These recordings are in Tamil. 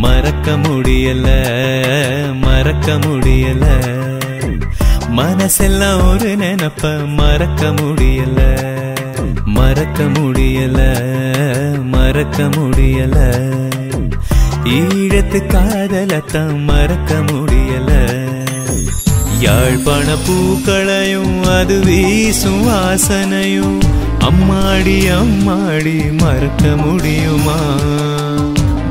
மறக்க முடியல மறக்க முடியல. மனசெல்லாம் ஒரு நினப்ப மறக்க முடியல. மறக்க முடியல மறக்க முடியல. ஈழத்து காதலத்தான் மறக்க முடியல. யாழ்ப்பாண பூக்களையும் அது வீசும் வாசனையும் அம்மாடி அம்மாடி மறக்க முடியுமா?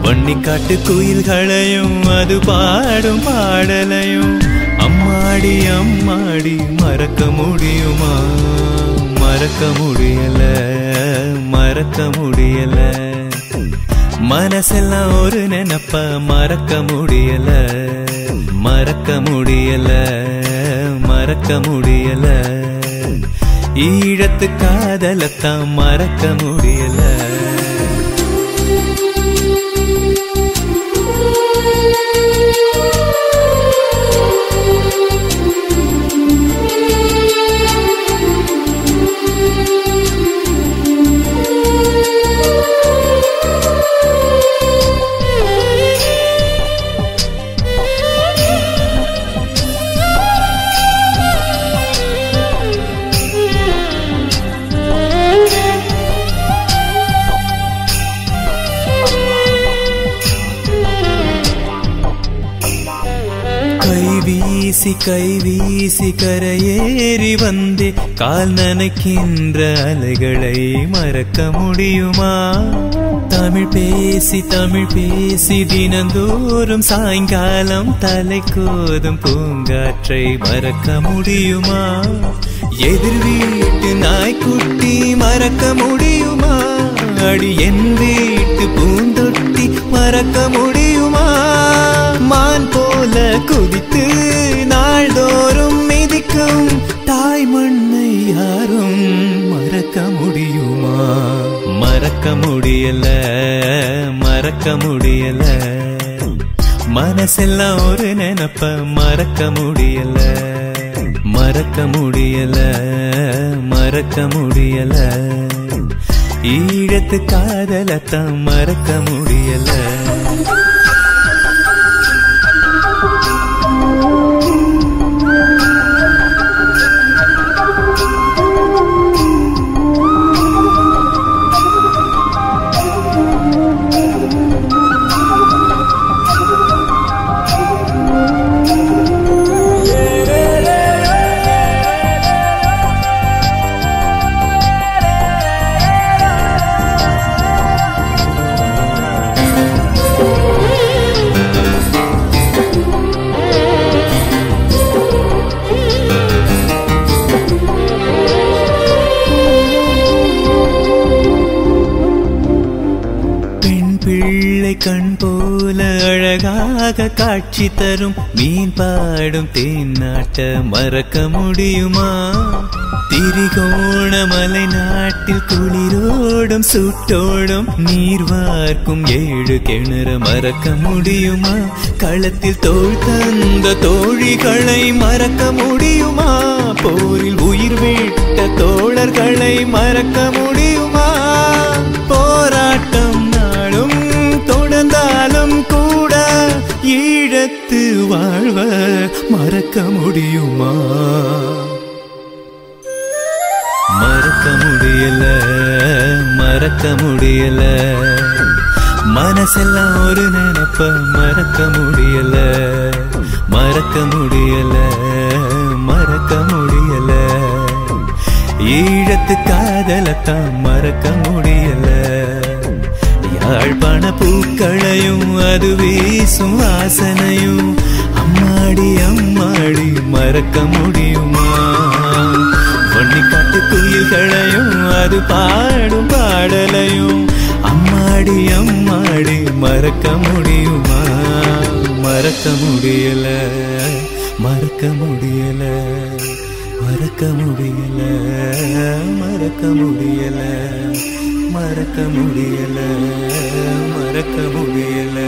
வன்னிக்காட்டு குயில்களையும் அது பாடும் பாடலையும் அம்மாடி அம்மாடி மறக்க முடியுமா? மறக்க முடியல மறக்க முடியல. மனசெல்லாம் ஒரு நினப்ப மறக்க முடியல. மறக்க முடியல மறக்க முடியல. ஈழத்து காதலத்தான் மறக்க முடியல. வீசி கை வீசி கரையேறி வந்தே. கால் நனைக்கின்ற அலைகளை மறக்க முடியுமா? தமிழ் பேசி தமிழ் பேசி தினந்தோறும் சாயங்காலம் தலை கோதும் பூங்காற்றை மறக்க முடியுமா? எதிர் வீட்டு நாய்க்குட்டி மறக்க முடியுமா? அடி என் வீட்டு பூந்தொட்டி மறக்க முடியுமா? மான் போல குதித்து நாள்தோறும் மிதிக்கும் தாய் மண்ணை யாரும் மறக்க முடியுமா? மறக்க முடியல மறக்க முடியல. மனசெல்லாம் ஒரு நினப்ப மறக்க முடியல. மறக்க முடியல மறக்க முடியல. ஈழத்து காதலத்தான் மறக்க முடியல. வெள்ளை கண் போல அழகாக காட்சி தரும். மீன் பாடும் தேன்னாட்ட மறக்க முடியுமா? திரிகோண மலை நாட்டில் குளிரோடும் சுட்டோடும் நீர் வார்க்கும் ஏழு கிணறு மறக்க முடியுமா? களத்தில் தோல் தந்த தோழிகளை மறக்க முடியுமா? போரில் உயிர் விட்ட தோழர்களை மறக்க முடியும்? வாழ்வ மறக்க முடியுமா? மறக்க முடியல மறக்க முடியல. மனசெல்லாம் ஒரு நினப்ப மறக்க முடியல. மறக்க முடியல மறக்க முடியல. ஈழத்து காதலத்தான் மறக்க முடியல. யாழ்ப்பாண பூக்களையும் அது வீசும் வாசனையும் அம்மாடி அம்மாடி மறக்க முடியுமா? வண்ணி காட்டு குயில்களையும் அது பாடும் பாடலையும் அம்மாடி அம்மாடி மறக்க முடியுமா? மறக்க முடியல மறக்க முடியல மறக்க முடியல மறக்க முடியல மறக்க முடியல மறக்க முடியல.